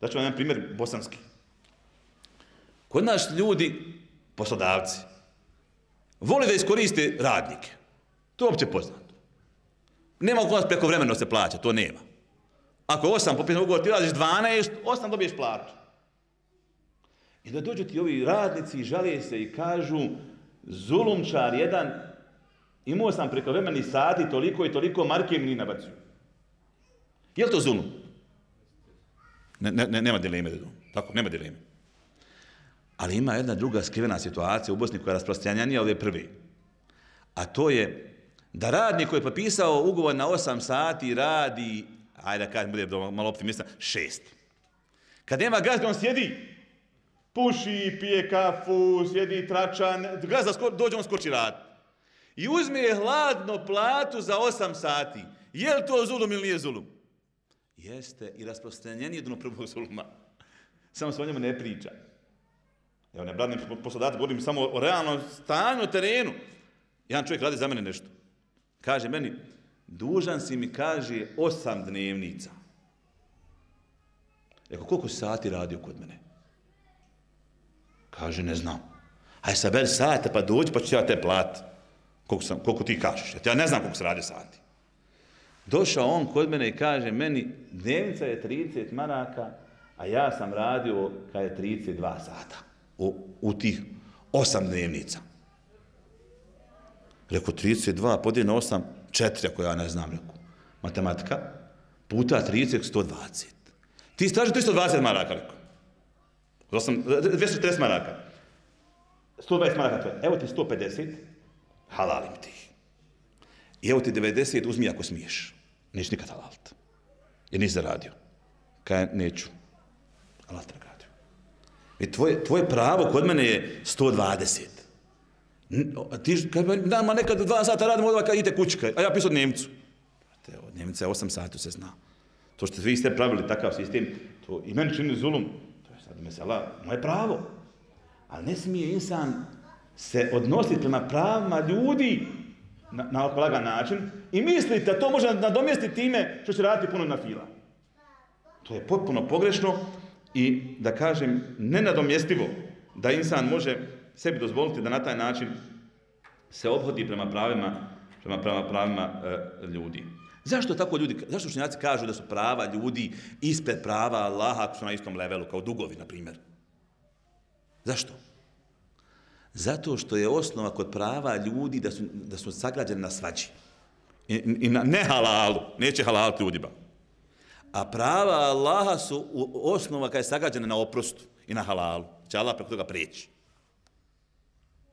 Da ću vam jedan primjer bosanski. Kod nas ljudi, poslodavci, vole da iskoriste radnike. To je opće poznato. Nema kod nas preko vremena se plaća, to nema. Ako osam popisano ugovor, ti radiš 12, osam dobiješ platu. I da dođu ti ovi radnici i žale se i kažu zulumčar jedan, imao sam preko vremeni sati toliko i toliko marke mi nabacuju. Je li to zulum? Ne, ne, nema dileme. Tako, nema dileme. Ali ima jedna druga skrivena situacija u Bosni koja je rasprostranjanija od je prvi. A to je da radnik koji je potpisao ugovor na 8 sati radi, ajde da kažem, bude malo optimistan, šest. Kad nema gazda, on sjedi, puši, pije kafu, sjedi tračan, gazda dođe, on skoči rad. I uzme hladno platu za 8 sati. Je li to zulum ili nije zulum? Jeste i rasprostranjenje jedno prvog zuluma. Samo se o njemu ne priča. Evo ne branim poslodati, govorim samo o realnom stanju, terenu. Jedan čovjek radi za mene nešto. Kaže meni, dužan si mi, kaže, osam dnevnica. Eko, koliko sati radio kod mene? Kaže, ne znam. Aj saberi sate pa dođi pa ću ja te plati. Koliko, sam, koliko ti kažeš. Ja ne znam koliko se radi sati. Došao on kod mene i kaže meni, dnevnica je 30 maraka, a ja sam radio kad je 32 sata u, u tih osam dnevnica. Reku 32 podijeljeno na 8, 4 ako ja ne znam, reku. Matematika, puta 30, 120. Ti straži 320 maraka, reku. 240 maraka. 120 maraka, evo ti 150, halalim ti. I evo ti 90, uzmi ako smiješ. Neću nikad halalit. Jer nisi zaradio. Kaj neću. Allah radio. I tvoje, tvoje pravo kod mene je 120. Ti, kaj, nama nekad dva sata radimo odmah kad idete kući, a ja pisao Njemcu. Od Njemca je 8 sati se zna. To što vi ste pravili takav sistem, to i meni čini zulum. To je sad mesela, moje pravo. Ali ne smije insan se odnositi prema pravima ljudi na, na lagan način i mislite da to može nadomjestiti time što će raditi puno na fila. To je potpuno pogrešno i da kažem nenadomjestivo da insan može sebi dozvoliti da na taj način se obhodi prema pravima, prema, prema pravima e, ljudi. Zašto tako ljudi, zašto učenjaci kažu da su prava ljudi ispred prava Allaha ako su na istom levelu, kao dugovi, na primjer? Zašto? Zato što je osnova kod prava ljudi da su, da su sagrađeni na svađi. I, i na nehalalu, neće halaliti ljudima. A prava Allaha su osnova kada je sagrađena na oprostu i na halalu. Će Allah preko toga prijeći.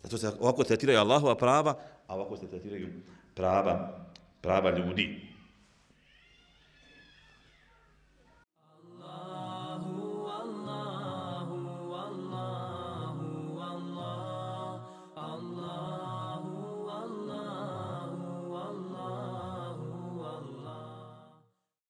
Zato se ovako tretiraju Allahova prava, a ovako se tretiraju prava, prava ljudi.